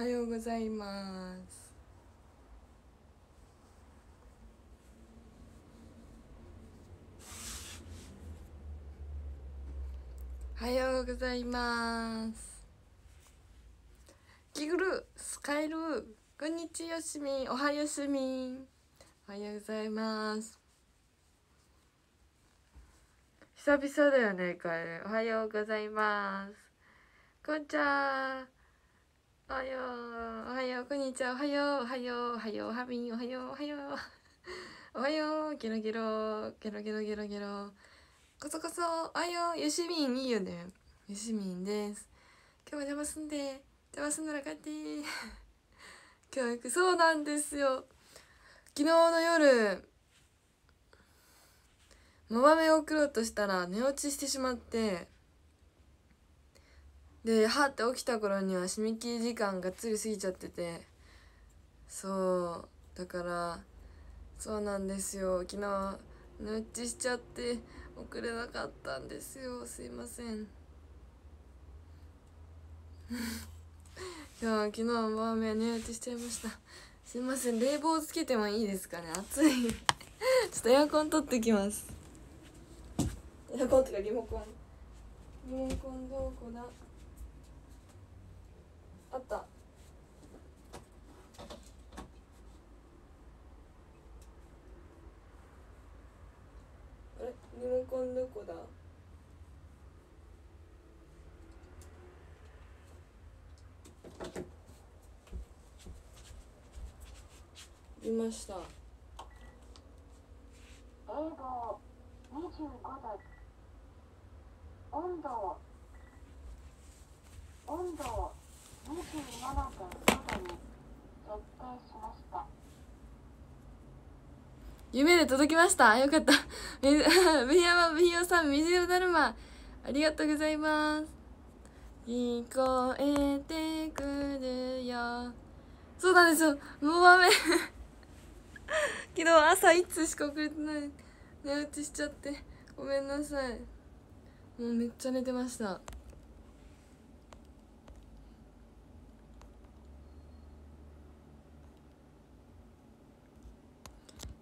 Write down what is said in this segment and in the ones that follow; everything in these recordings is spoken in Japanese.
はようございます。おはようございます。キグルスカイルこんにちよしみ。おはよすみ。おはようございます。久々だよねカエルおはようございます。こんちゃおはようおはようこんにちは。おはようおはようおはようはみんおはようおはようおはようゲロゲロゲロゲロゲロゲロこそこそおはようよしみんいいよね。よしみんです。今日は邪魔すんで邪魔すんなら帰って教育そうなんですよ。昨日の夜モバメを送ろうとしたら寝落ちしてしまってではって起きた頃には締め切り時間がっつり過ぎちゃってて。そう。だからそうなんですよ。昨日寝落ちしちゃって送れなかったんですよ。すいません。いや昨日は雨寝落ちしちゃいました。すいません。冷房つけてもいいですかね。暑い。ちょっとエアコン取ってきます。エアコンってかリモコン。リモコンどこだあった。あれ？リモコンどこだ。いました。冷房25度温度温度27.5度に設定しました夢で届きました。よかった。みブヒヤマブヒヨさん水色だるま。ありがとうございます。聞こえてくるよ。そうなんですよ。もう雨。昨日朝いつしか遅れてない。寝落ちしちゃって。ごめんなさい。もうめっちゃ寝てました。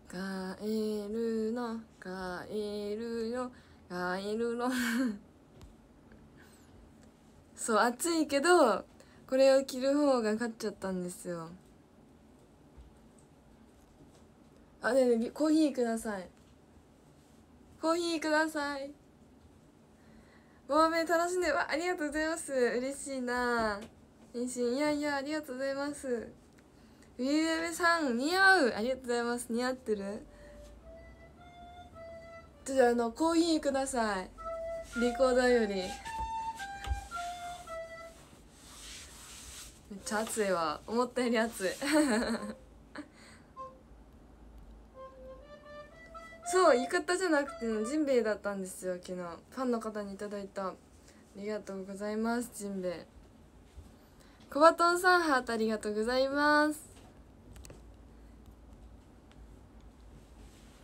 カエルのカエルのカエルの。そう暑いけどこれを着る方が勝っちゃったんですよ。あねえねえコーヒーください。コーヒーください。モアメ楽しんでわありがとうございます。嬉しいな。嬉しい。いやいやありがとうございます。ウィルベさん似合う。ありがとうございます。似合ってる？ちょっとあのコーヒーください。リコーダーより。めっちゃ暑いわ。思ったより暑い。そう浴衣じゃなくてねジンベエだったんですよ。昨日。ファンの方にいただいた。ありがとうございますジンベエコバトンさんハートありがとうございます。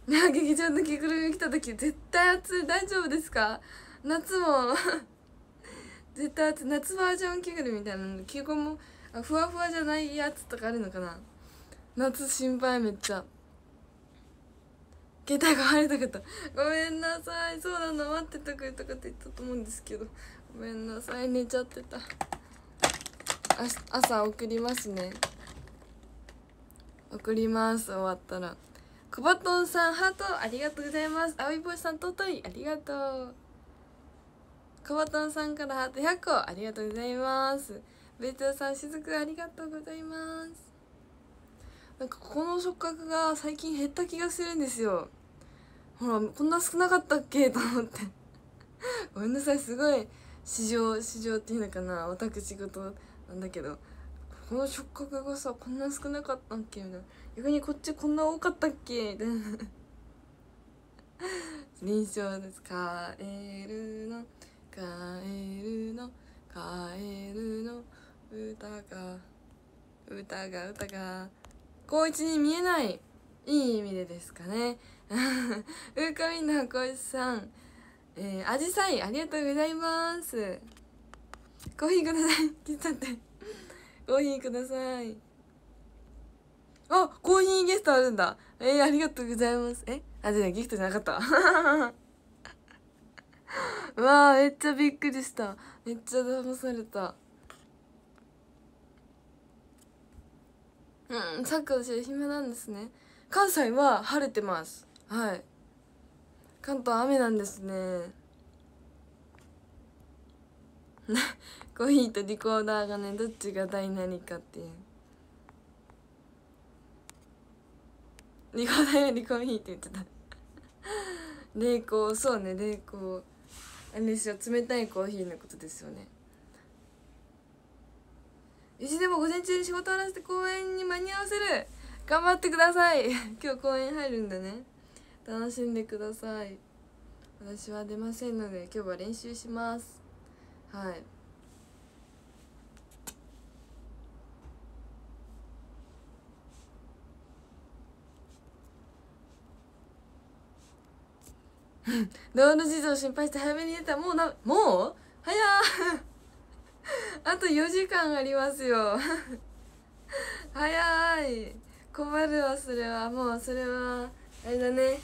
劇場の着ぐるみ来た時絶対暑い大丈夫ですか？夏も。絶対暑い。夏バージョン着ぐるみみたいなの着込むあふわふわじゃないやつとかあるのかな？夏心配めっちゃ。携帯が晴れたかった。ごめんなさい。そうなの待っててくれたかって言ったと思うんですけど。ごめんなさい。寝ちゃってた。あ朝送りますね。送ります。終わったら。コバトンさんハートありがとうございます。青い帽子さん尊いありがとう。コバトンさんからハート100個ありがとうございます。ベータさんしずくありがとうございます。なんかここの触覚が最近減った気がするんですよ。ほらこんな少なかったっけ？と思って。ごめんなさいすごい市場市場っていうのかな。オタク仕事なんだけど。この触覚がさこんな少なかったっけ？みたいな。逆にこっちこんな多かったっけ？みたいな臨床です。カエルのカエルのカエルの歌が歌が歌が高一に見えない。いい意味でですかね。うーかみんなこいさん。えー、アジサイありがとうございます。コーヒーください。喫茶店コーヒーください。あコーヒーゲストあるんだ。えー、ありがとうございます。え？あじゃあギフトじゃなかった。わーめっちゃびっくりした。めっちゃ騙された。うんサッカー私は暇なんですね。関西は晴れてます。はい。関東雨なんですね。コーヒーとリコーダーがねどっちが大何かっていう。リコーダーよりコーヒーって言ってた。冷凍そうね冷凍。あれですよ冷たいコーヒーのことですよね。いつでも午前中に仕事終わらせて公園に間に合わせる。頑張ってください。今日公園入るんだね。楽しんでください。私は出ませんので今日は練習します。はい。道路事情心配して早めに出た。もうなもう？早 あと4時間ありますよ。早い。困るわそれは。もうそれはあれだね。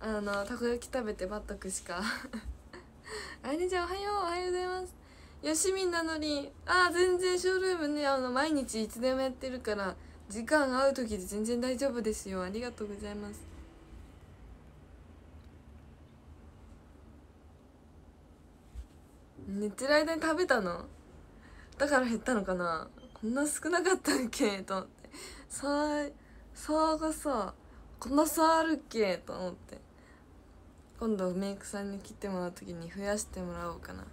あのたこ焼き食べて待っとくしか。あれじゃあおはよう。おはようございます。いや市民なのにああ全然ショールームね。あの毎日いつでもやってるから時間合う時で全然大丈夫ですよ。ありがとうございます。寝てる間に食べたの？だから減ったのかな？こんな少なかったっけ？と思って。さ差がさこんな差あるっけ？と思って。今度メイクさんに切ってもらう時に増やしてもらおうかな。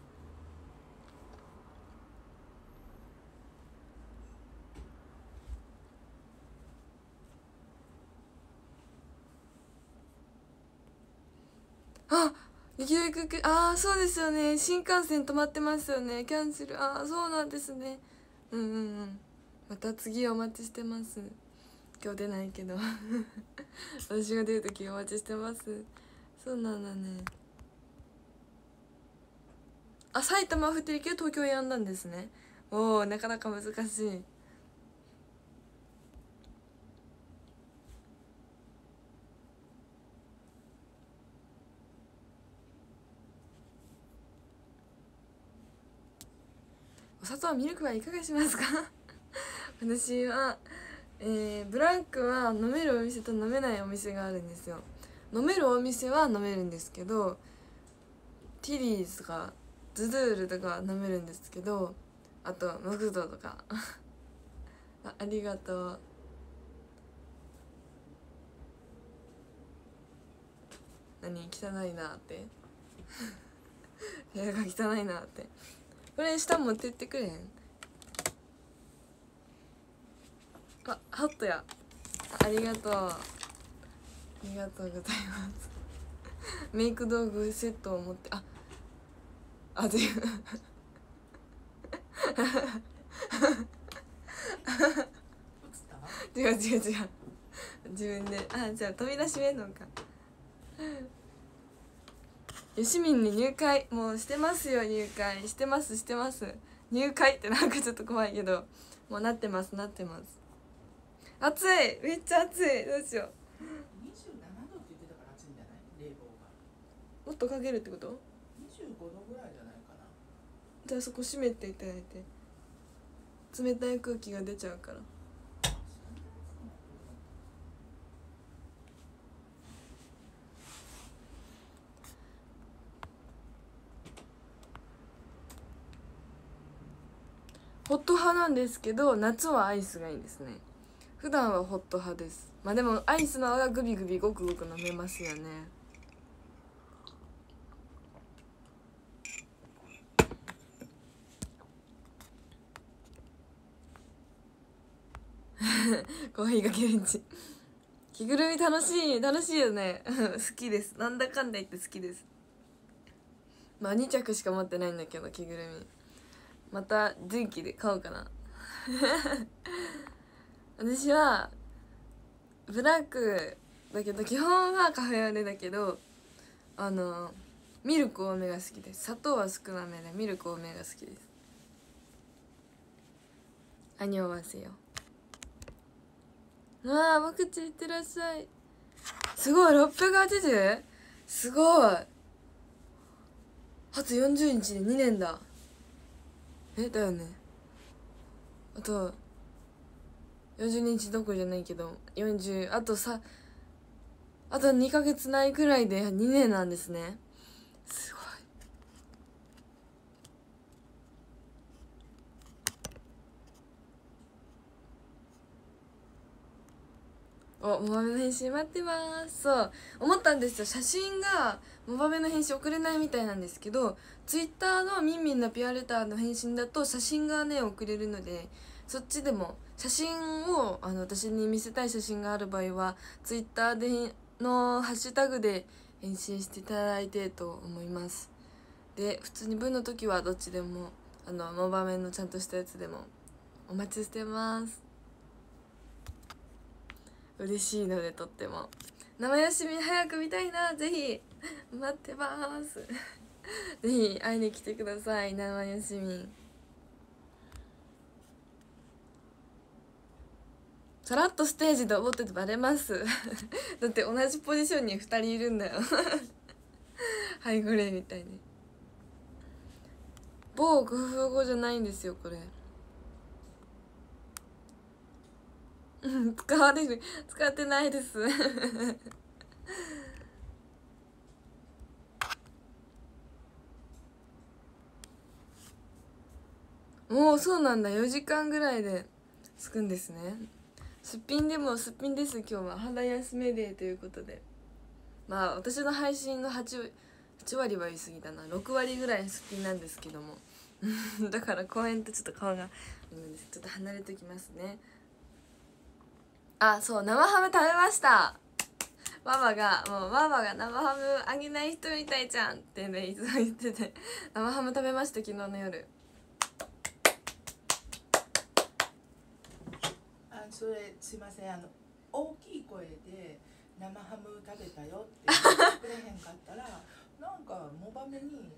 あ雪のくくああそうですよね。新幹線止まってますよね。キャンセル。ああそうなんですね。うんうんうん。また次お待ちしてます。今日出ないけど。私が出る時お待ちしてます。そうなんだね。あ埼玉降ってるけど東京やんだんですね。おおなかなか難しい。砂糖ミルクはいかがしますか？私は、えー、ブラックは飲めるお店と飲めないお店があるんですよ。飲めるお店は飲めるんですけどティリーズとかズドゥールとか飲めるんですけどあとマクドとか。あありがとう。何？汚いなって。部屋が汚いなって。これ下持ってってくれへん？あハットや。ありがとう。ありがとうございます。メイク道具セットを持って。ああ違う違う違う違う。自分で。あじゃあ扉閉めんのかよしみんに入会もうしてますよ入会。してますしてます。入会ってなんかちょっと怖いけど。もうなってますなってます。暑い！めっちゃ暑い！どうしよう。27度って言ってたから暑いんじゃない？冷房が。もっとかけるってこと？25度ぐらいじゃないかな。じゃあそこ閉めていただいて。冷たい空気が出ちゃうからホット派なんですけど夏はアイスがいいんですね。普段はホット派です。まあでもアイスの方がグビグビごくごく飲めますよね。コーヒーがけるんち着ぐるみ楽しい楽しいよね。好きです。なんだかんだ言って好きです。まあ2着しか持ってないんだけど着ぐるみ。また前期で買おうかな。私はブラックだけど基本はカフェオレだけどあのミルク多めが好きです。砂糖は少なめでミルク多めが好きです。あにょわせよ。わあ僕ちいってらっしゃい。すごい 680? すごい。初40日で2年だ。えだよね。あと40日どころじゃないけど40あとさあと2ヶ月ないくらいで2年なんですねすごいおモバメの返信待ってます。そう思ったんですよ。写真がモバメの返信送れないみたいなんですけどツイッターのみんみんなピュアレターの返信だと写真がね送れるのでそっちでも写真をあの私に見せたい写真がある場合はツイッターでのハッシュタグで返信していただいてと思います。で普通に文の時はどっちでもあのモバメのちゃんとしたやつでもお待ちしてます。嬉しいのでとっても。生よしみ早く見たいな。ぜひ。待ってます。ぜひ会いに来てください。生よしみ。さらっとステージで踊っててバレます。だって同じポジションに2人いるんだよ。はいこれみたいに某工夫語じゃないんですよこれうん使われる使ってないです。もうそうなんだ。4時間ぐらいで着くんですね。すっぴんでもすっぴんです。今日は。肌休めデーということで。まあ私の配信の 8, 8割は言い過ぎだな。6割ぐらいすっぴんなんですけども。だから公園とちょっと顔がちょっと離れてきますね。あそう生ハム食べました。ママがもうママが生ハムあげない人みたいじゃんってねいつも言ってて。生ハム食べました昨日の夜。あそれすいませんあの大きい声で生ハム食べたよって言ってくれへんかったら なんかモバメに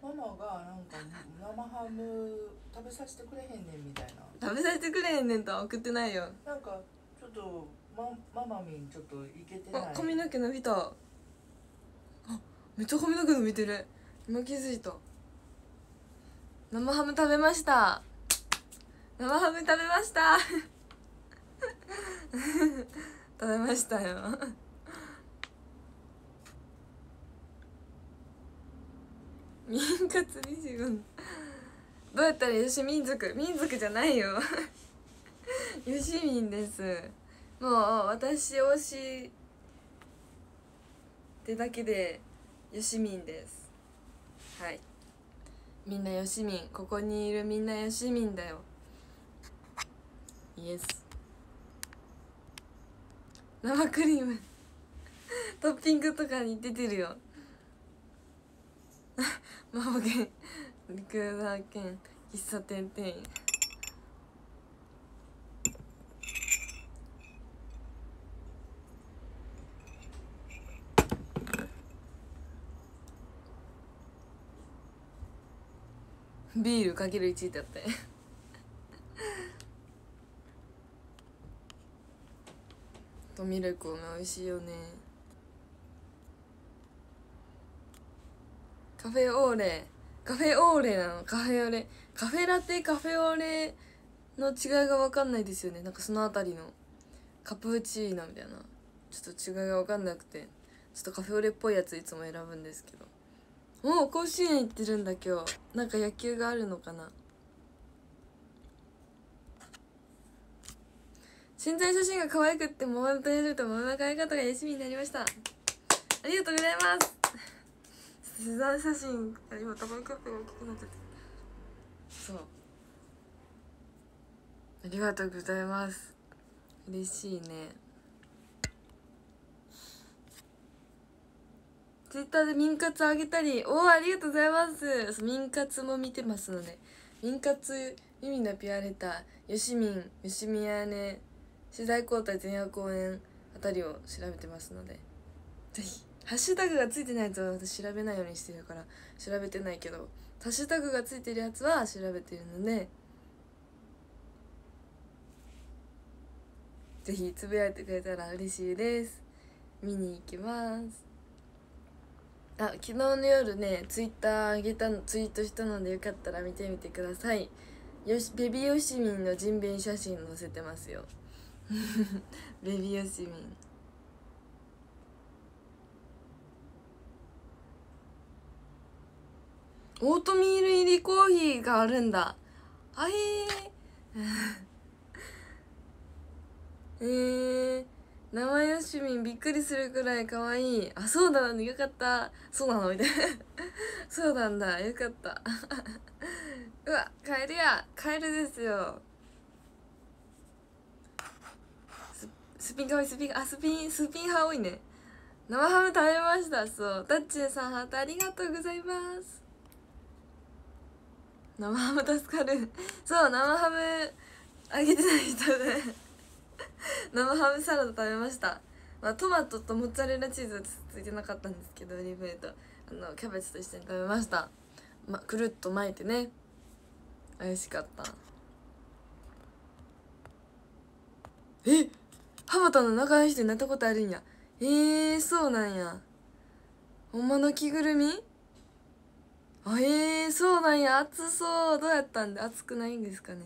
ママがなんか生ハム食べさせてくれへんねんみたいな。食べさせてくれへんねんとは送ってないよ。なんかっとマママミンちょっといけてない？あ髪の毛伸びた。あめっちゃ髪の毛伸びてる。今気づいた。生ハム食べました。生ハム食べました。食べましたよ。民活25どうやったらよし民族。民族じゃないよ。よし民です。もう私推しってだけでよしみんです。はい。みんなよしみん。ここにいるみんなよしみんだよ。イエス。生クリーム。トッピングとかに出てるよ。魔法剣リクーダー兼喫茶店店員。ビールかける1だってとミルクも美味しいよね。カフェオーレ。カフェオーレなの。カフェオレ。カフェラテカフェオレの違いが分かんないですよね。なんかそのあたりの。カプチーノみたいな。ちょっと違いが分かんなくて。ちょっとカフェオレっぽいやついつも選ぶんですけど。もう甲子園行ってるんだ今日。なんか野球があるのかな。潜在写真が可愛くってモバイルとやるとモバイル可愛かったが休みになりました。ありがとうございます。潜在写真今タバコップが大きくなっちゃって。そう。ありがとうございます。嬉しいね。ツイッターで民活あげたりおおありがとうございます。民活も見てますので。民活耳のピュアレターよしみんよしみやね世代交代前夜公演あたりを調べてますので。ぜひハッシュタグがついてないやつは私調べないようにしてるから調べてないけどハッシュタグがついてるやつは調べてるので。ぜひつぶやいてくれたら嬉しいです。見に行きます。あ昨日の夜ねツイッター上げたのツイートしたのでよかったら見てみてください。よしベビーよしみんの人弁写真載せてますよ。ベビーよしみんオートミール入りコーヒーがあるんだ。あ えー。えー、生よしみんびっくりするくらい可愛い。あそうだ。よかった。そうなの？みたいな。そうなんだ。よかった。うわカエルや。カエルですよ。ススピンかわいい。スピンあスピンスピン派多いね。生ハム食べました。そう。タッチンさんハートありがとうございます。生ハム助かる。そう生ハムあげてない人で 生ハムサラダ食べました、まあ、トマトとモッツァレラチーズはついてなかったんですけどオリーブ油とあのキャベツと一緒に食べました、ま、くるっと巻いてね。美味しかった。え？浜田の仲良しでなったことあるんや。えー、そうなんや。ほんまの着ぐるみ？あえー、そうなんや。暑そう。どうやったんで？暑くないんですかね？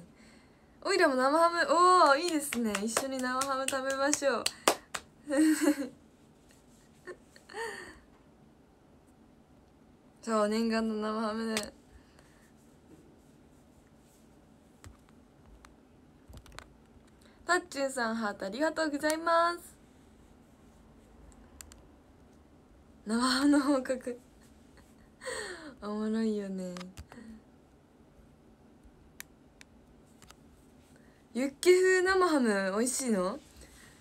おいらも生ハム。おおいいですね。一緒に生ハム食べましょう。そう念願の生ハムで。タッチュンさんハートありがとうございます。生ハムの報告。おもろいよね。ユッケ風生ハム美味しいの？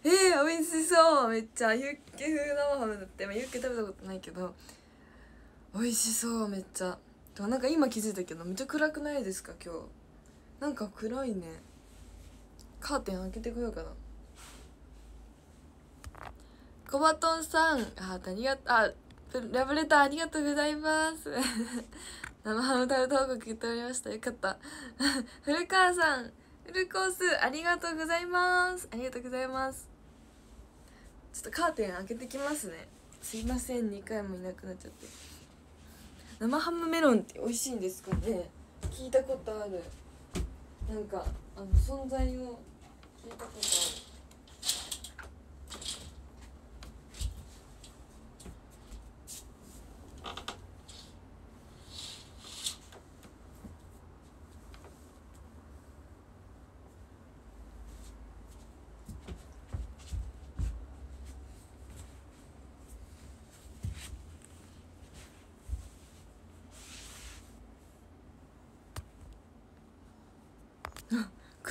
えー、美味しそう。めっちゃ。ユッケ風生ハムだって、まあ、ユッケ食べたことないけど。美味しそう。めっちゃ。でもなんか今気づいたけどめっちゃ暗くないですか？今日。なんか暗いね。カーテン開けてこようかな。コバトンさん。あありがとあラブレターありがとうございます。生ハム食べた報告言っておりました。よかった。古川さん。フルコースありがとうございます。ありがとうございます。ちょっとカーテン開けてきますね。すいません。2回もいなくなっちゃって。生ハムメロンって美味しいんですかね。聞いたことある。なんかあの存在を聞いたことある。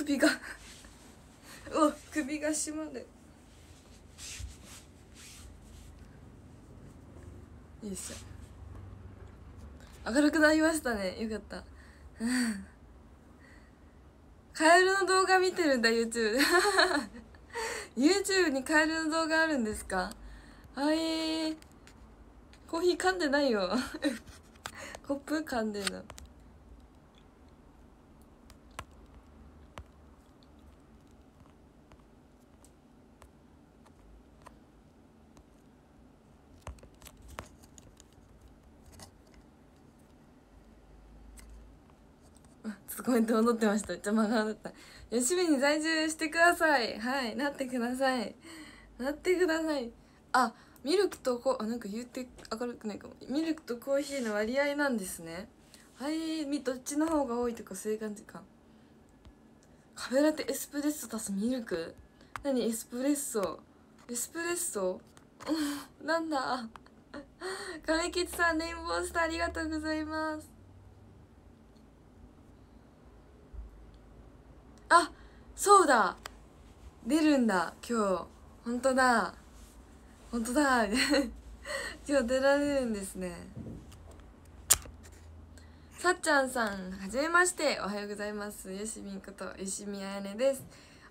首がお首が締まる。よいしょ。明るくなりましたね。よかった。カエルの動画見てるんだ YouTube YouTube にカエルの動画あるんですか？はいコーヒー噛んでないよ。コップ噛んでるの。ちょっとコメント戻ってました。めっちゃ真顔だった。吉見に在住してください。はい。なってください。なってください。あミルクとこあなんか言って明るくないかも。ミルクとコーヒーの割合なんですね。はいみどっちの方が多いとかそういう感じか。カフェラテエスプレッソ足すミルク？何エスプレッソ？エスプレッソ？なんだ。亀吉さんレインボースターありがとうございますあそうだ。出るんだ。今日。本当だ。本当だ。今日出られるんですね。さっちゃんさんはじめまして。おはようございます。よしみんことよしみあやねです。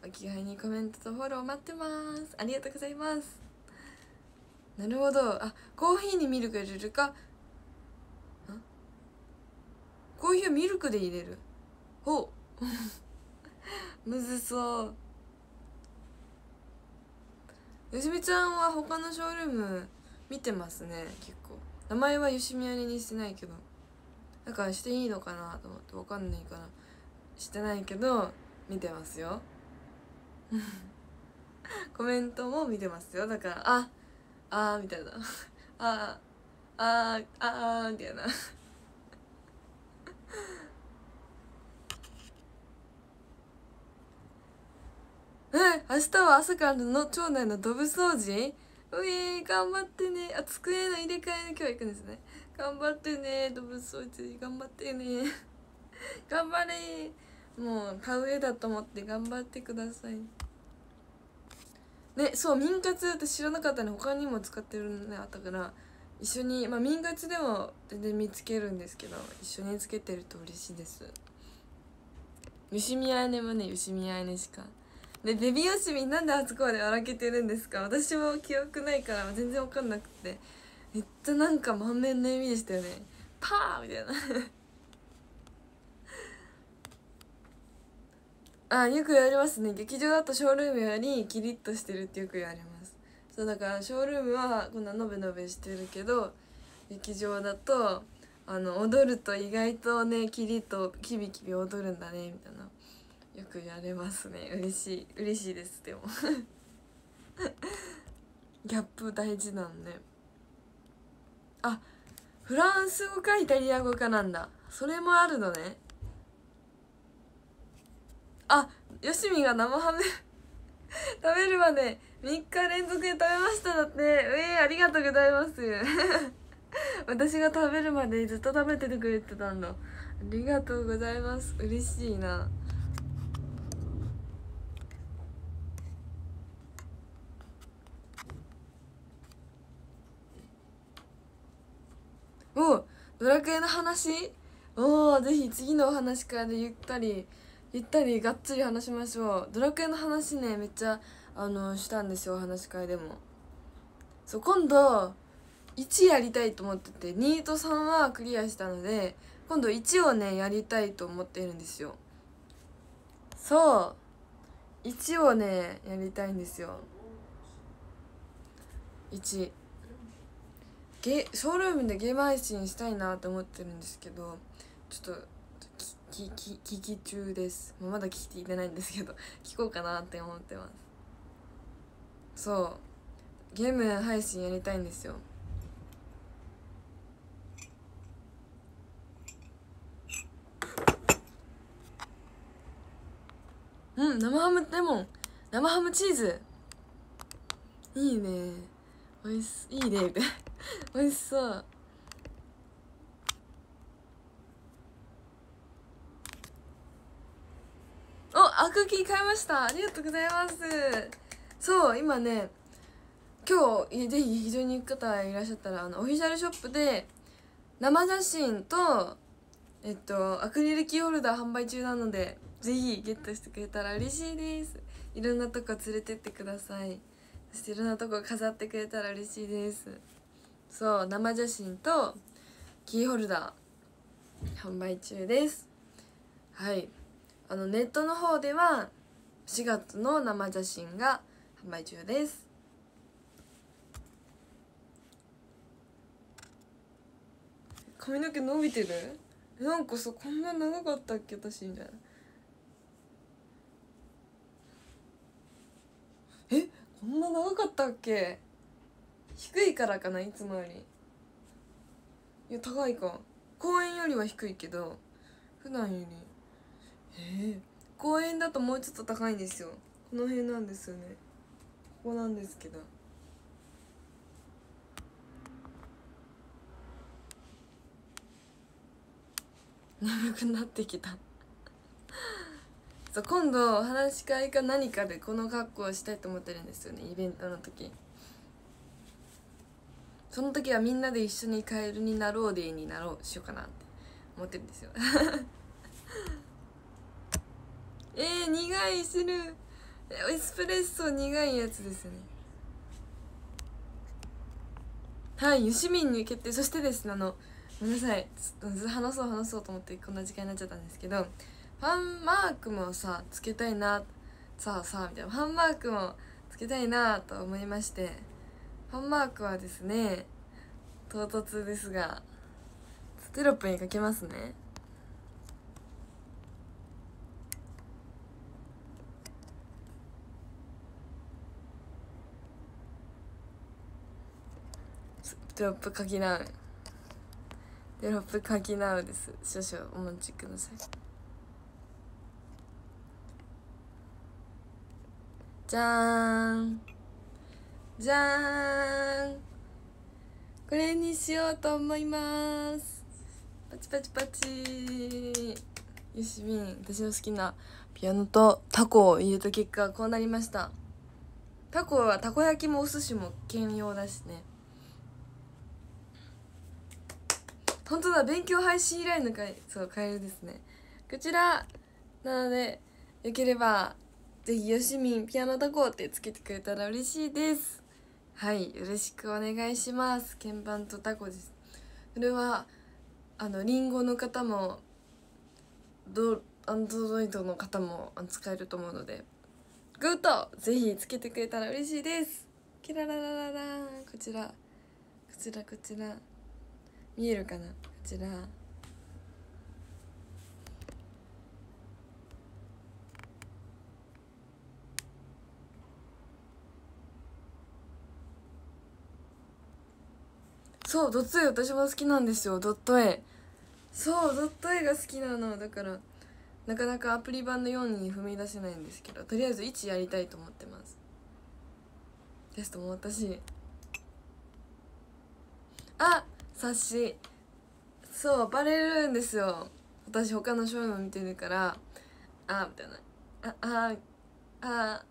お気軽にコメントとフォロー待ってます。ありがとうございます。なるほど。あコーヒーにミルク入れるか？コーヒーをミルクで入れる？ほう。むずそう。よしみちゃんは他のショールーム見てますね結構。名前はよしみありにしてないけど。だからしていいのかなと思ってわかんないから。してないけど見てますよ。コメントも見てますよ。だからああーみたいな。あーあーあーみたいな。え明日は朝からの町内のドブ掃除？うえー、頑張ってね。あ机の入れ替えの今日行くんですね。頑張ってね。ドブ掃除頑張ってね。頑張れ。もう田植えだと思って頑張ってください。ねそう民活私知らなかったね他にも使ってるのね。あったから一緒にまあ民活でも全然見つけるんですけど一緒につけてると嬉しいです。よしみあいねもねよしみあいねしか。でベビーよしみなんであそこまで笑けてるんですか？私も記憶ないから全然わかんなくて。めっちゃなんか満面の笑みでしたよね。パーみたいな。あよく言われますね。劇場だとショールームよりキリッとしてるってよく言われます。そうだからショールームはこんなのべのべしてるけど劇場だとあの踊ると意外とねキリッとキビキビ踊るんだねみたいな。よく言われますね。嬉しい。嬉しいですでも。ギャップ大事なんねあフランス語かイタリア語かなんだ。それもあるのね。あよしみが生ハム。食べるまで3日連続で食べましただって。えー、ありがとうございます。私が食べるまでずっと食べててくれてたんだ。ありがとうございます。嬉しいな。おドラクエの話？おおぜひ次のお話からでゆったりゆったりがっつり話しましょう。ドラクエの話ねめっちゃあのしたんですよお話し会でも。そう今度1やりたいと思ってて2と3はクリアしたので今度1をねやりたいと思っているんですよ。そう1をねやりたいんですよ。1ゲショールームでゲーム配信したいなと思ってるんですけどちょっときき聞き中です。まだ聞いてないんですけど 聞こうかなって思ってます。そう。ゲーム配信やりたいんですよ。うん生ハムレモン。生ハムチーズ。いいね。おいしいいねみたいな美味しそう。おアクキー買いました。ありがとうございます。そう今ね今日ぜひ非常に行く方いらっしゃったらあのオフィシャルショップで生写真とえっとアクリルキーホルダー販売中なのでぜひゲットしてくれたら嬉しいです。いろんなとこ連れてってください。そしていろんなとこ飾ってくれたら嬉しいです。そう生写真とキーホルダー販売中です。はい。あのネットの方では4月の生写真が販売中です。髪の毛伸びてる？なんかさこんな長かったっけ私みたいな。え？こんな長かったっけ？低いからかないつもより。いや高いか。公園よりは低いけど普段より。えー、公園だともうちょっと高いんですよ。この辺なんですよね。ここなんですけど。眠くなってきた。そう今度お話し会か何かでこの格好をしたいと思ってるんですよねイベントの時。その時はみんなで一緒にカエルになろうデーになろうしようかなって思ってるんですよ。えー、苦いするエスプレッソ苦いやつですね。はいユシミンに決定。そしてですねあのごめんなさい。話そう話そうと思ってこんな時間になっちゃったんですけどファンマークもさつけたいなさあさあみたいなファンマークもつけたいなと思いましてファンマークはですね唐突ですがテロップに書きますね。テロップ書きなうテロップ書きなうです。少々お待ちください。じゃーん。じゃーん。これにしようと思います。パチパチパチ。よしみん。私の好きなピアノとタコを入れた結果こうなりました。タコはたこ焼きもお寿司も兼用だしね。本当だ勉強配信依頼の会そうカエルですね。こちらなのでよければぜひよしみんピアノタコってつけてくれたら嬉しいです。はいよろしくお願いします。鍵盤とタコです。それはあのリンゴの方もドアンドロイドの方も使えると思うのでグッドぜひつけてくれたら嬉しいです。キラララララこちらこちらこちら。見えるかな？こちら。そうドット絵私も好きなんですよ。ドット絵。そうドット絵が好きなの。だからなかなかアプリ版のように踏み出せないんですけどとりあえず1やりたいと思ってます。テストも私あ冊子そうバレるんですよ。私他のショーも見てるから。あみたいな。ああ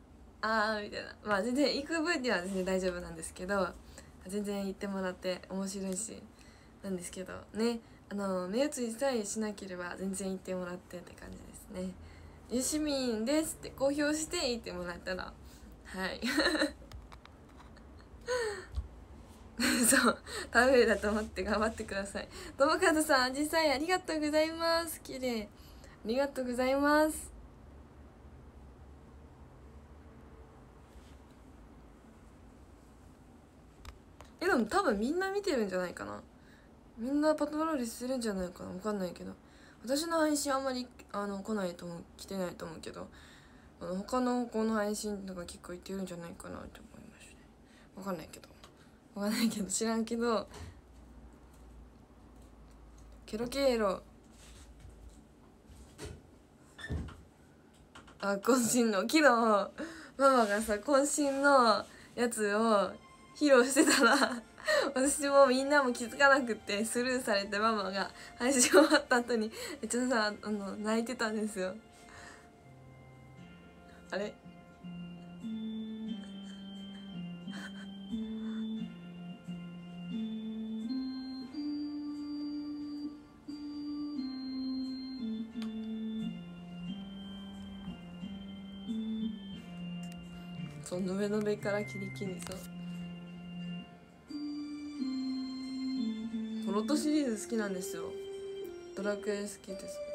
ああみたいな。まあ全然行く分には全然大丈夫なんですけど。全然言ってもらって面白いしなんですけどね。あの目移りさえしなければ全然言ってもらってって感じですね「よしみんです」って公表して言ってもらったらはい。そう。ダメだと思って頑張ってください。ともかずさん実際ありがとうございます。綺麗。ありがとうございます。えでも多分みんな見てるんじゃないかな。みんなパトロールしてるんじゃないかな。分かんないけど。私の配信あんまりあの来ないと思う。来てないと思うけど。あの他の子の配信とか結構行ってるんじゃないかなって思いましたね。分かんないけど。分かんないけど。知らんけど。ケロケロ。あ渾身の。昨日ママがさ渾身のやつを披露してたら 私もみんなも気づかなくてスルーされてママが配信終わった後にめっちゃさあの泣いてたんですよ。あれ？そうのべのべからキリキリそう。ロットシリーズ好きなんですよ。ドラクエ好きです。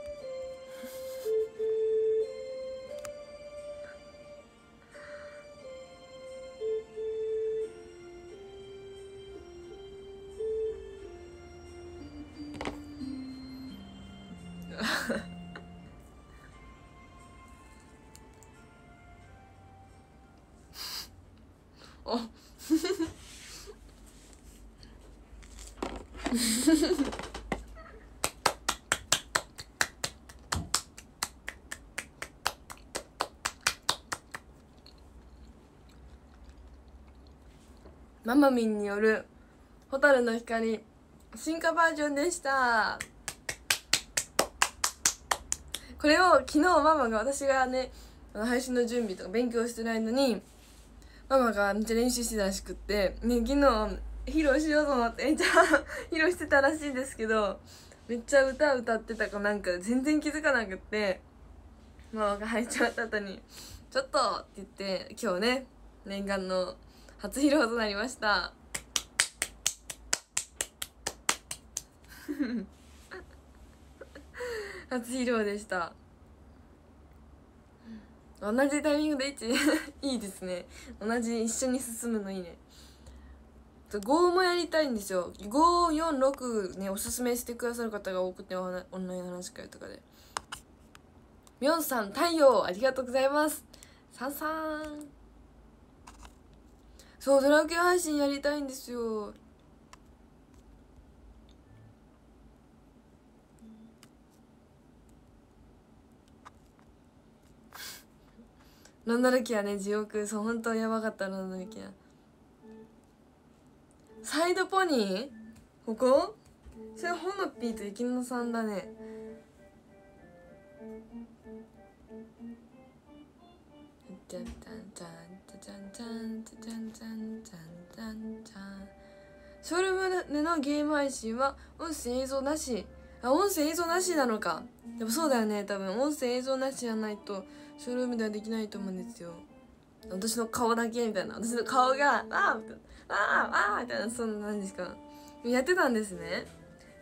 ママミンによる「蛍の光」進化バージョンでしたこれを昨日ママが私がね配信の準備とか勉強してる間にママがめっちゃ練習してたらしくってね昨日披露しようと思ってめっちゃ 披露してたらしいんですけどめっちゃ歌歌ってたかなんか全然気づかなくってママが入っちゃった後に「ちょっと!」って言って今日ね念願の初披露となりました。初披露でした。同じタイミングで1 いいですね。同じ一緒に進むのいいね。5もやりたいんですよ。546ねおすすめしてくださる方が多くてオンライン話し会とかで。みょんさん太陽ありがとうございます。さんさんそうドラクエ配信やりたいんですよ。ロンダルキアね地獄そう本当やばかったロンダルキア。サイドポニー？ここ？それほのぴーとゆきのさんだね。じゃんじゃんじゃん。ショールームのゲーム配信は音声映像なし。あ音声映像なしなのか。でもそうだよね。多分音声映像なしじゃないとショールームではできないと思うんですよ。私の顔だけみたいな。私の顔が「ああ!」みたいな「ああああ!」みたいなそんな何ですか。やってたんですね。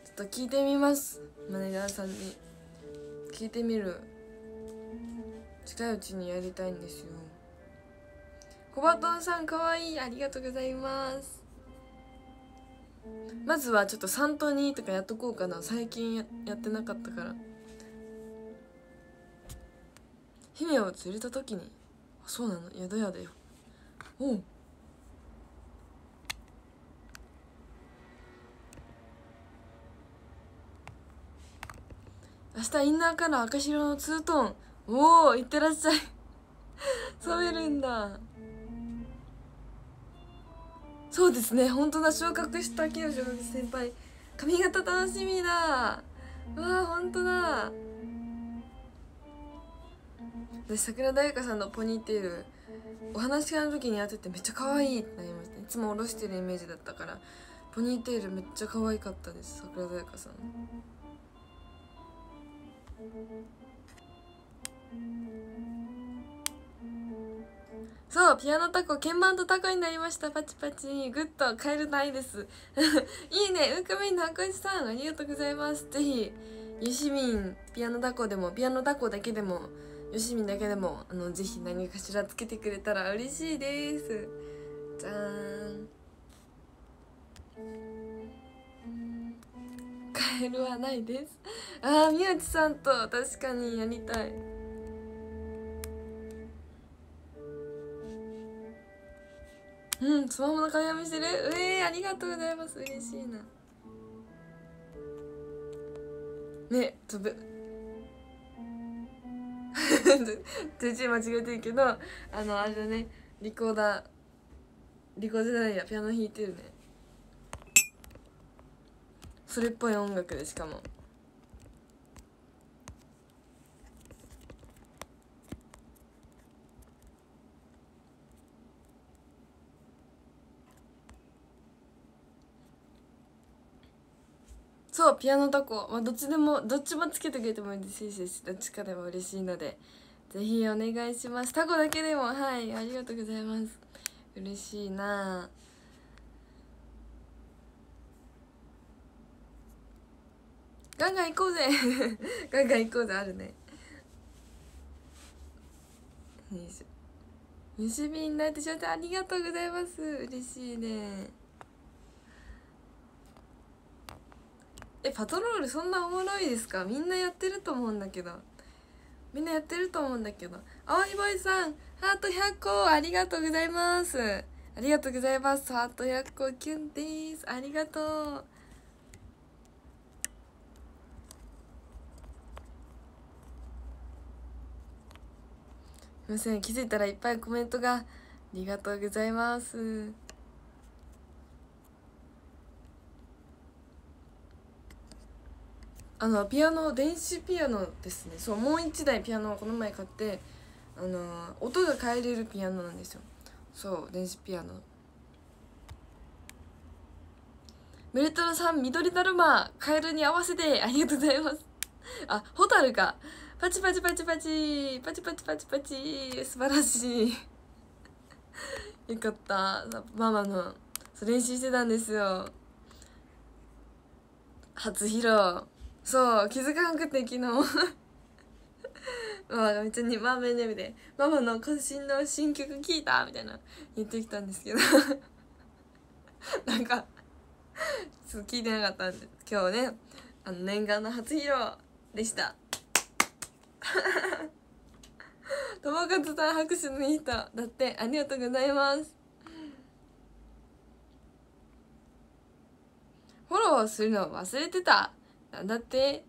ちょっと聞いてみます。マネージャーさんに。聞いてみる。近いうちにやりたいんですよ。コバトンさんかわい。いありがとうございます。まずはちょっと3と2とかやっとこうかな。最近ややってなかったから。姫を連れた時に。あそうなの？やだやだよ。おう。明日インナーカラー赤白のツートーン。おおいってらっしゃい。染めるんだ。そうですね。本当だ。昇格した木の先輩。髪型楽しみだ。わあ本当だ。私桜大香さんのポニーテールお話し会の時にやっててめっちゃ可愛いってなりました。いつも下ろしてるイメージだったから。ポニーテールめっちゃ可愛かったです桜大香さん。そうピアノタコ鍵盤とタコになりました。パチパチ。グッとカエルないです。いいね。ウクミンの箱石さん。ありがとうございます。ぜひユシミンピアノタコでもピアノタコだけでもよしみだけでもあのぜひ何かしらつけてくれたら嬉しいです。じゃーん。カエルはないです。あー宮地さんと確かにやりたい。うんスマホの鏡読みしてる。うえー、ありがとうございます。嬉しいな。ね飛ぶ。手順間違えてるけどあのあれだね。リコーダー。リコーダーじゃないやピアノ弾いてるね。それっぽい音楽でしかも。そうピアノタコ、まあ、どっちでもどっちもつけてくれてもいいです。しどっちかでも嬉しいので。ぜひお願いします。タコだけでも。はいありがとうございます。嬉しいな。ガンガン行こうぜ。ガンガン行こうぜあるね。よいしょ。虫火になってしまってありがとうございます。嬉しいね。えパトロールそんなおもろいですか？みんなやってると思うんだけど。みんなやってると思うんだけど。青いボイさんハート100個ありがとうございます。ありがとうございます。ハート100個キュンです。ありがとう。すいません。気づいたらいっぱいコメントがありがとうございます。あのピアノ電子ピアノですね。そうもう一台ピアノをこの前買ってあの音が変えれるピアノなんですよ。そう電子ピアノ。メルトロさん緑だるまカエルに合わせてありがとうございます。あホタルか。パチパチパチパチ。パチパチパチパチ。素晴らしい。よかった。ママの練習してたんですよ。初披露。そう気づかんくて昨日。ママがめっちゃ2番目で見て「ママの渾身の新曲聴いた?」みたいな言ってきたんですけど。なんかちょっと聞いてなかったんで今日ねあの念願の初披露でした。友和さん拍手のいい人だってありがとうございます。フォローするの忘れてた。だって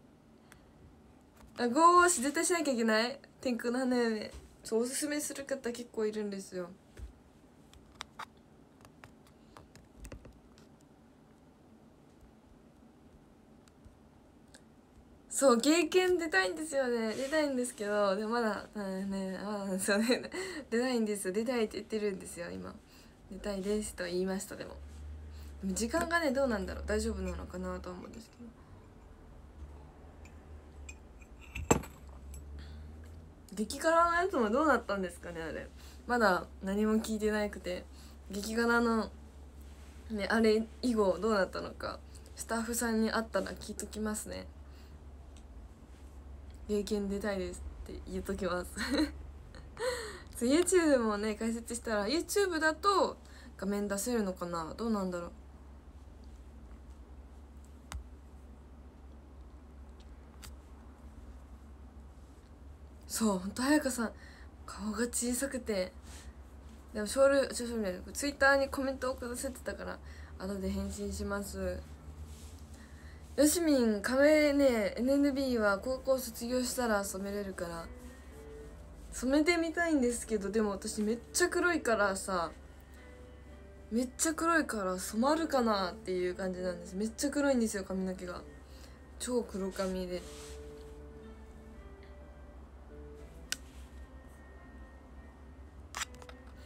あゴーし絶対しなきゃいけない？天空の花嫁。そうおすすめする方結構いるんですよ。そう経験出たいんですよね。出たいんですけどでまだあねあそうね。出たいんですよ。出たいって言ってるんですよ今。出たいですと言いましたでも。でも時間がねどうなんだろう。大丈夫なのかなと思うんですけど。激辛のやつもどうなったんですかねあれ。まだ何も聞いてなくて。激辛のねあれ以後どうなったのか。スタッフさんに会ったら聞いときますね。経験出たいですって言っときます。YouTube もね解説したら YouTube だと画面出せるのかな。どうなんだろう。そうほんと彩香さん顔が小さくて。でもショールショールねツイッターにコメントをくださってたから後で返信します。よしみん亀ね NNB は高校卒業したら染めれるから染めてみたいんですけどでも私めっちゃ黒いからさめっちゃ黒いから染まるかなっていう感じなんです。めっちゃ黒いんですよ髪の毛が。超黒髪で。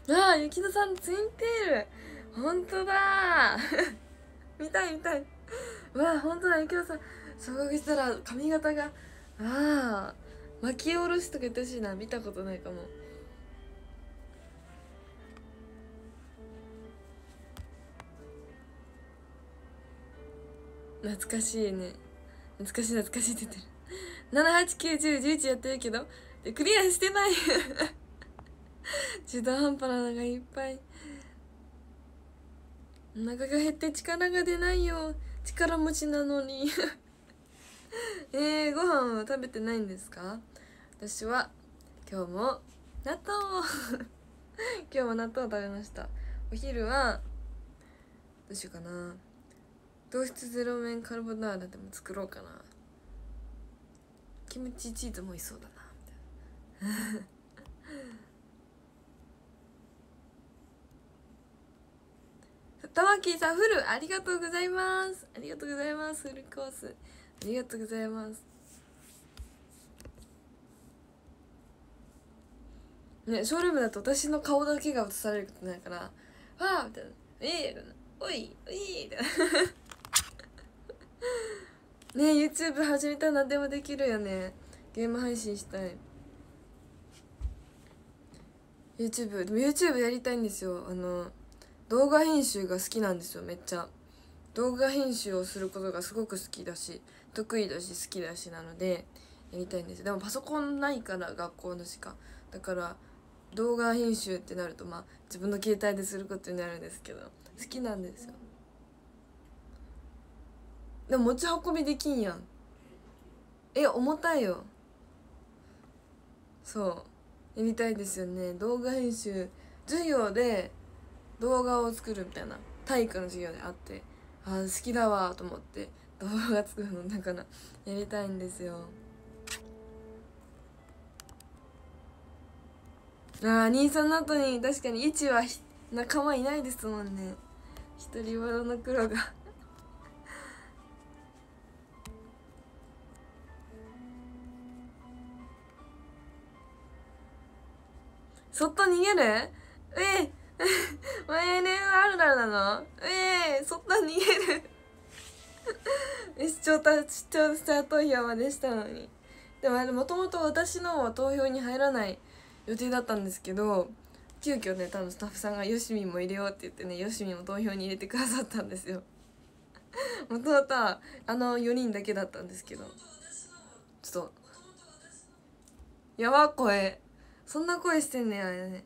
ああ雪乃さんツインテール。本当だ。見たい見たい。うわ本当だ雪乃さん。小学したら髪型が。ああ巻き下ろしとか言ってほしいな。見たことないかも。懐かしいね。懐かしい懐かしいって言ってる。7891011やってるけど。でクリアしてない。中途半端なのがいっぱい。お腹が減って力が出ないよ。力持ちなのに。えー、ご飯は食べてないんですか？私は今日も納豆。今日も納豆を食べました。お昼はどうしようかな。糖質ゼロ麺カルボナーラでも作ろうかな。キムチチーズもいそうだな。みたいな。タマキーさんフルありがとうございます。ありがとうございます。フルコース。ありがとうございます。ねショールームだと私の顔だけが映されることないから「わあ!」みたいな「ええー、おいおい!」みたいな。ね YouTube 始めたら何でもできるよね。ゲーム配信したい。YouTube でも YouTube やりたいんですよ。あの動画編集が好きなんですよめっちゃ。動画編集をすることがすごく好きだし得意だし好きだしなのでやりたいんですでもパソコンないから学校のしか。だから動画編集ってなるとまあ自分の携帯ですることになるんですけど好きなんですよ。でも持ち運びできんやん。え重たいよ。そう。やりたいですよね。動画編集授業で動画を作るみたいな体育の授業であってあー好きだわと思って動画作るのだからやりたいんですよ。あー兄さんの後に確かに位置は仲間いないですもんね。一人者の黒が。そっと逃げる？ええ 前ねあるあるなの？ええそんな逃げる。視聴者投票までしたのに。でもあれもともと私のは投票に入らない予定だったんですけど急遽ね多分スタッフさんがよしみも入れようって言ってねよしみも投票に入れてくださったんですよ。もともとはあの4人だけだったんですけど。ちょっとやば声。そんな声してんねやね。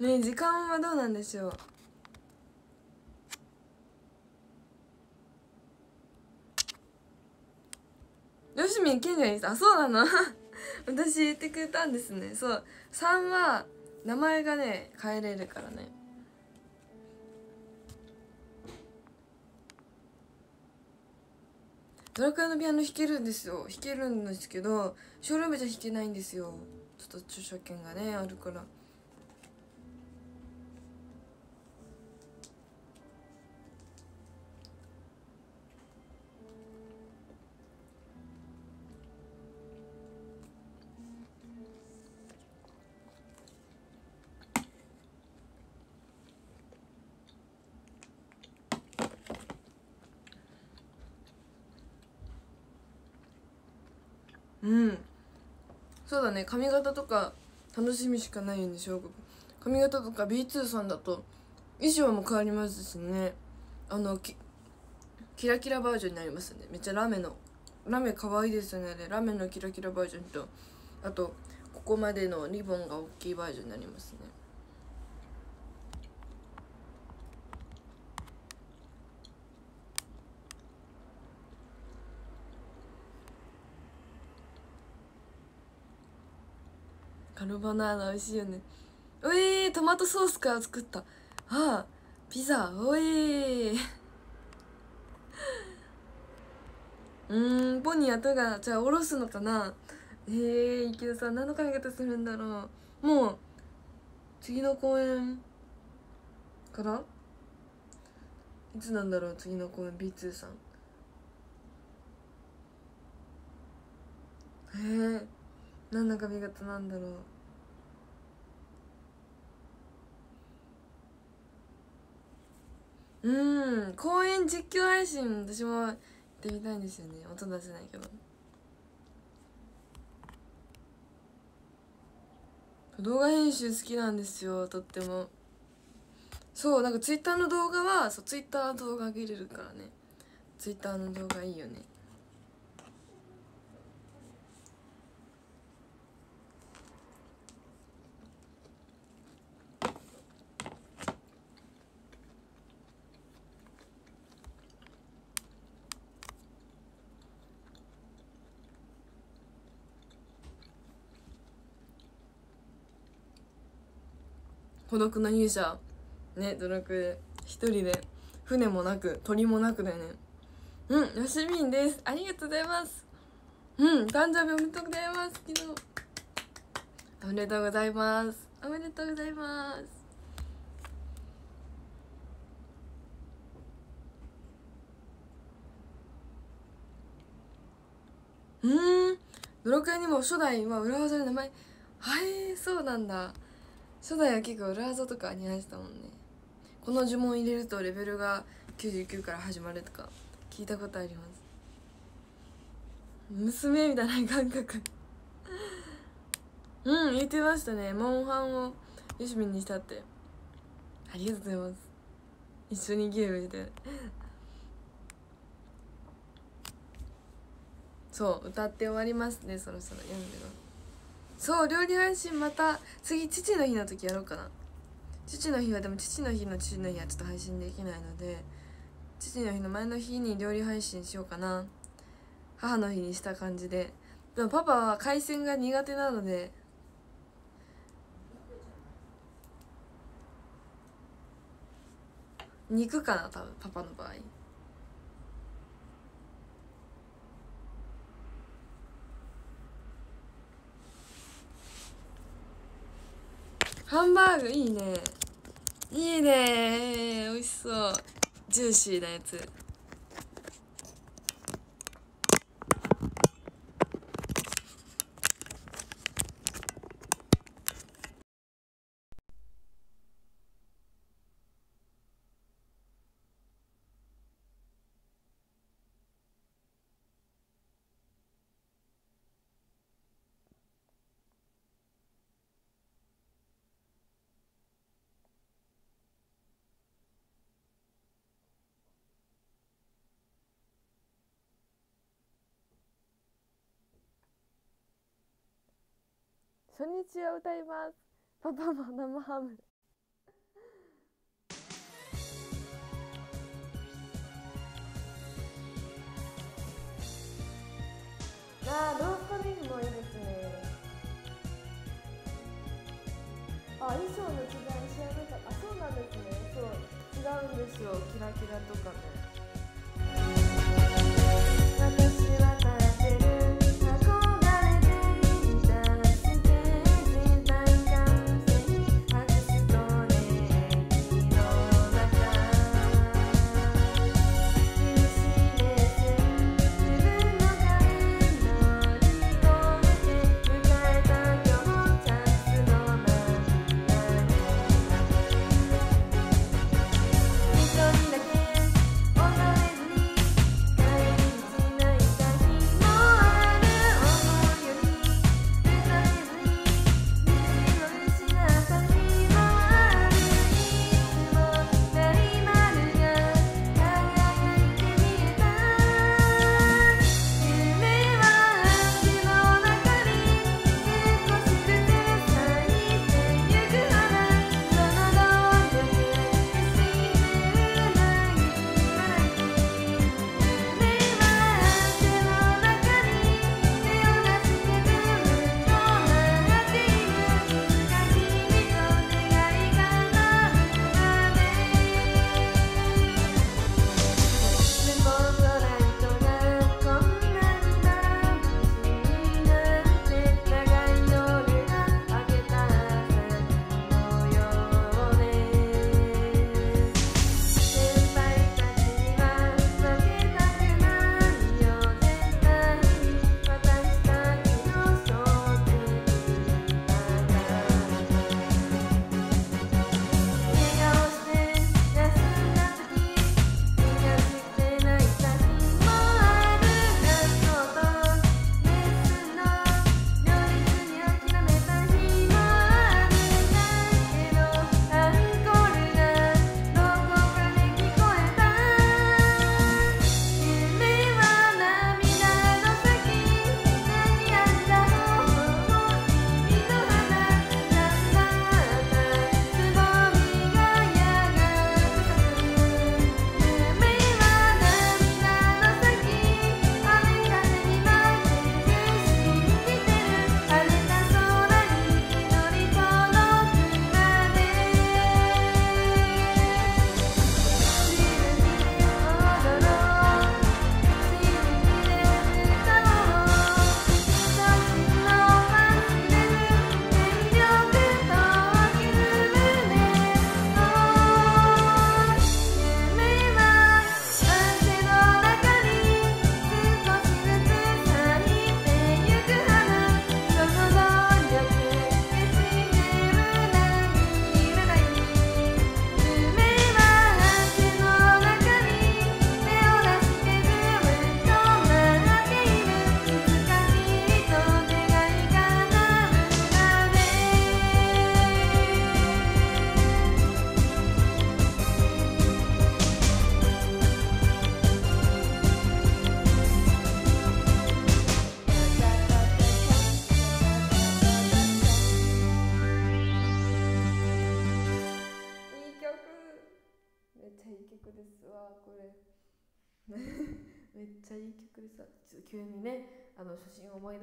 ね時間はどうなんでしょう？よしみん賢者にあそうなの？私言ってくれたんですね。そう。3は名前がね変えれるからね。ドラクエのピアノ弾けるんですよ。弾けるんですけどショールームじゃ弾けないんですよ。ちょっと著作権がねあるから。そうだね。髪型とか楽しみしかないんでしょう髪型とか B2 さんだと衣装も変わりますしね。あのきキラキラバージョンになりますね。めっちゃラメの。ラメ可愛いですよねあれ。ラメのキラキラバージョンとあとここまでのリボンが大きいバージョンになりますね。カルボナーラ美味しいよね。うえー、トマトソースから作った。ああピザ。おいー。うーんポニー後がじゃあおろすのかな。えー、池田さん何の髪型するんだろう。もう次の公演から？いつなんだろう次の公演 B2 さん。えー、何の髪型なんだろう。うん公演実況配信私もやってみたいんですよね。音出せないけど。動画編集好きなんですよとっても。そうなんかツイッターの動画はそうツイッター動画上げれるからね。ツイッターの動画いいよね。孤独な勇者。ねドラクエ一人で。船もなく鳥もなくだよね。うんよしみんです。ありがとうございます。うん誕生日おめでとうございます。昨日。おめでとうございます。おめでとうございます。うん。ドラクエにも初代は裏技で名前。はいそうなんだ。初代は結構裏技とかに話したもんね。この呪文入れるとレベルが99から始まるとか聞いたことあります。娘みたいな感覚。うん言ってましたね。モンハンをよしみにしたって。ありがとうございます。一緒にゲームして。そう歌って終わりますねそろそろ。読んでます。そう料理配信また次父の日の時やろうかな。父の日はでも父の日の父の日はちょっと配信できないので父の日の前の日に料理配信しようかな。母の日にした感じで。でもパパは海鮮が苦手なので肉かな多分パパの場合。ハンバーグいいね。いいね。美味しそう。ジューシーなやつ。初日は歌います。パパも生ハム。あーローストビーフもいいですね。あ衣装の違い知らなかった。あそうなんですね。そう違うんですよ。キラキラとかね。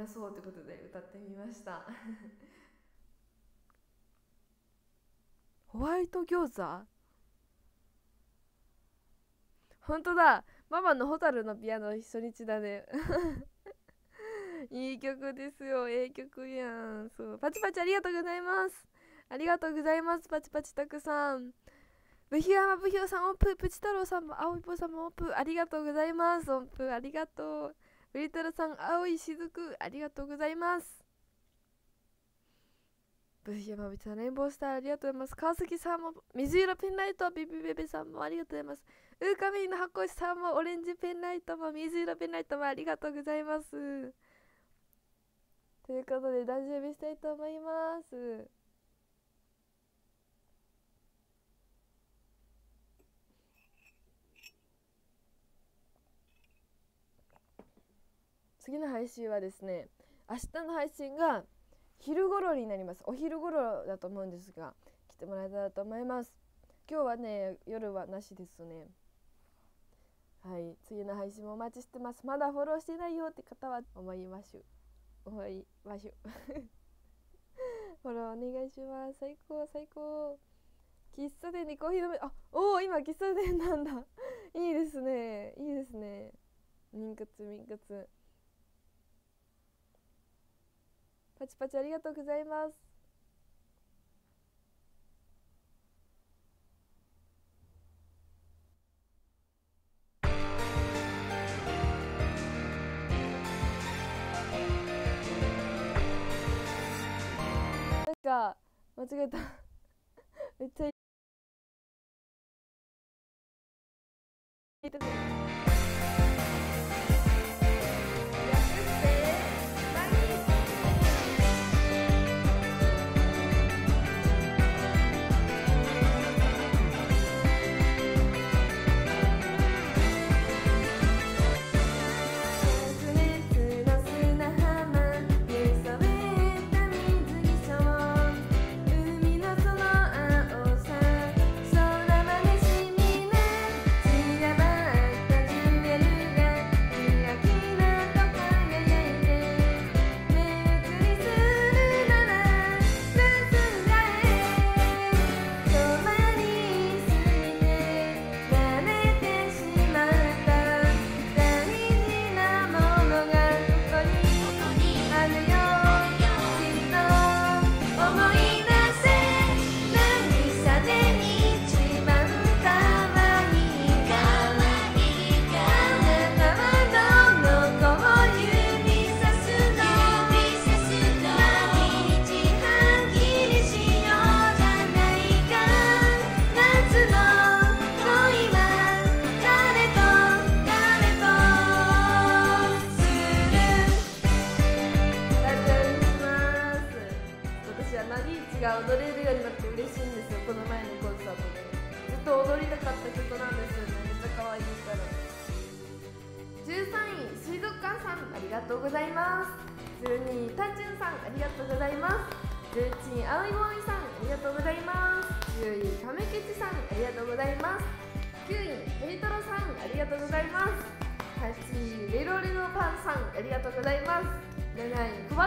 そうということで歌ってみました。ホワイト餃子？本当だ。ママのホタルのピアノ初日だね。いい曲ですよ。ええ曲やん。そう。パチパチありがとうございます。ありがとうございます。パチパチたくさん。ブヒヤマブヒヨさんオープン。プチ太郎さんも青いぽさんもオープン。ありがとうございます。オープン。ありがとう。ウリトラさん青い雫ありがとうございます。ブヒヤマブヒさんレインボースターありがとうございます。川崎さんも水色ペンライトビビベベさんもありがとうございます。ウーカミンの箱石さんもオレンジペンライトも水色ペンライトもありがとうございます。ということで大丈夫したいと思います。次の配信はですね明日の配信が昼頃になります。お昼頃だと思うんですが来てもらえたらと思います。今日はね夜はなしですね。はい次の配信もお待ちしてます。まだフォローしてないよって方は思いましゅ思いましゅ フォローお願いします。最高最高。喫茶店にコーヒー飲めあおお今喫茶店なんだ。いいですね。いいですね。妊活妊活。パチパチありがとうございます。なんか間違えた めっちゃ。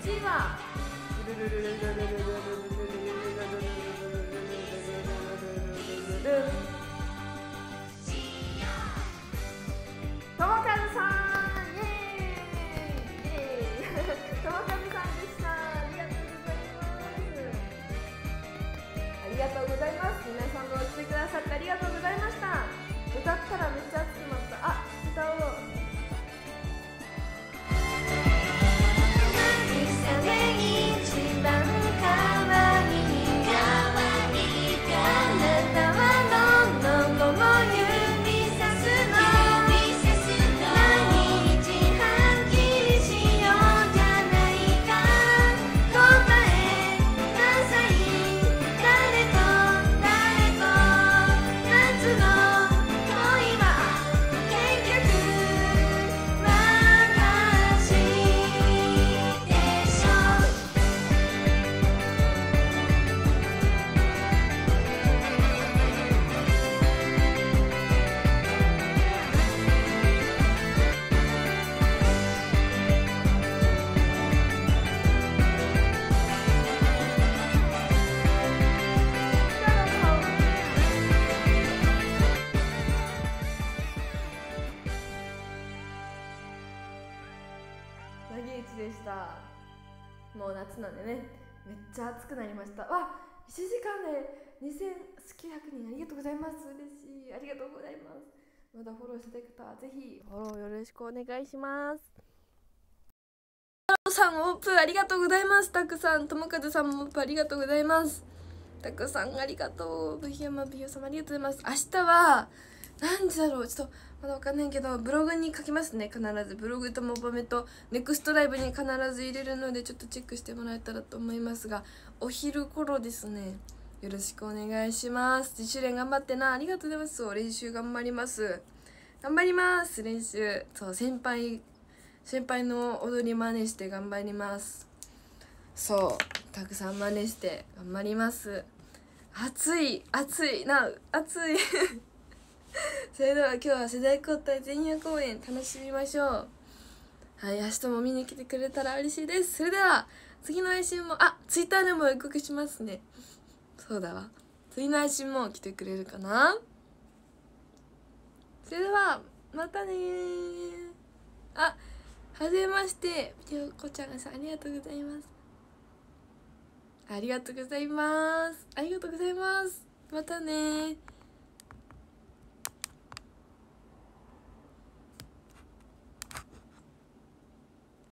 はともかずさんありがとうございます皆さんくださってありがとうございました歌ったらめっちゃちゃ暑くなりました。わ1時間で2900人。ありがとうございます。嬉しい。ありがとうございます。まだフォローしてた方はぜひ。フォローよろしくお願いします。さんオープンありがとうございます。たくさん友和さんもオープンありがとうございます。たくさんありがとう。ブヒヤマブヒヨ様ありがとうございます。明日は何時だろう。ちょっとまだわかんないけどブログに書きますね。必ずブログとモバメとネクストライブに必ず入れるのでちょっとチェックしてもらえたらと思いますが。お昼頃ですね。よろしくお願いします。自主練頑張ってな。ありがとうございます。練習頑張ります。頑張ります。練習。そう先輩先輩の踊り真似して頑張ります。そうたくさん真似して頑張ります。暑い暑い。な暑い。それでは今日は世代交代前夜公演楽しみましょう。はい明日も見に来てくれたら嬉しいです。それでは次の配信もあツイッターでも予告しますね。そうだわ。次の配信も来てくれるかな。それではまたねー。あはじめましてぴょこちゃんがさんありがとうございます。ありがとうございます。ありがとうございます。またね